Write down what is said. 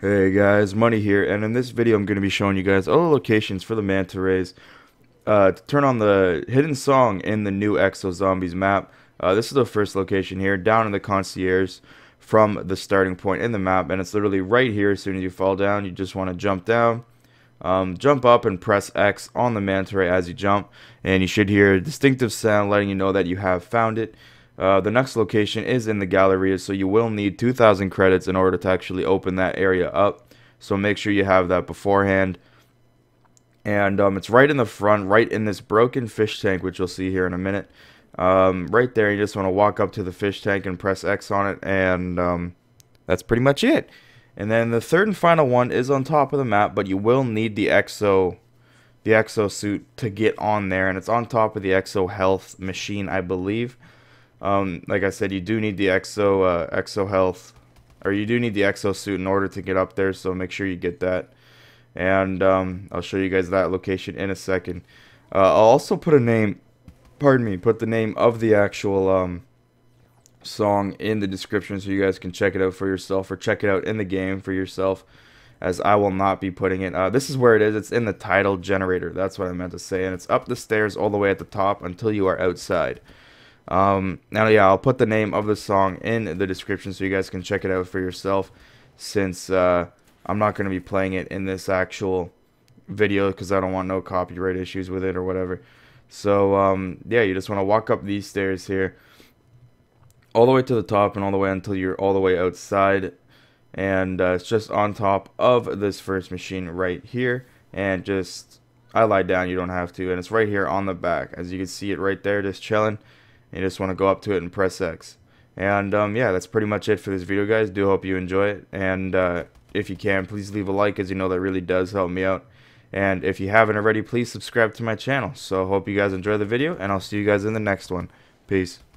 Hey guys, Money here, and in this video I'm going to be showing you guys all the locations for the manta rays uh, to turn on the hidden song in the new Exo Zombies map. Uh, this is the first location here, down in the concierge from the starting point in the map, and it's literally right here as soon as you fall down. You just want to jump down, um, jump up and press X on the manta ray as you jump, and you should hear a distinctive sound letting you know that you have found it. Uh, the next location is in the Galleria, so you will need 2,000 credits in order to actually open that area up. So make sure you have that beforehand. And um, it's right in the front, right in this broken fish tank, which you'll see here in a minute. Um, right there, you just want to walk up to the fish tank and press X on it, and um, that's pretty much it. And then the third and final one is on top of the map, but you will need the Exo the Exo suit to get on there, and it's on top of the Exo Health machine, I believe. Um, like I said, you do need the Exo uh, Exo Health, or you do need the Exo suit in order to get up there. So make sure you get that, and um, I'll show you guys that location in a second. Uh, I'll also put a name, pardon me, put the name of the actual um, song in the description so you guys can check it out for yourself or check it out in the game for yourself as I will not be putting it. Uh, this is where it is. It's in the title generator. That's what I meant to say. And it's up the stairs all the way at the top until you are outside. Um, now, yeah, I'll put the name of the song in the description so you guys can check it out for yourself since uh, I'm not going to be playing it in this actual video because I don't want no copyright issues with it or whatever. So, um, yeah, you just want to walk up these stairs here all the way to the top and all the way until you're all the way outside. And uh, it's just on top of this first machine right here. And just, I lie down, you don't have to. And it's right here on the back. As you can see it right there, just chilling you just want to go up to it and press X. And um, yeah, that's pretty much it for this video, guys. Do hope you enjoy it. And uh, if you can, please leave a like, as you know that really does help me out. And if you haven't already, please subscribe to my channel. So hope you guys enjoy the video, and I'll see you guys in the next one. Peace.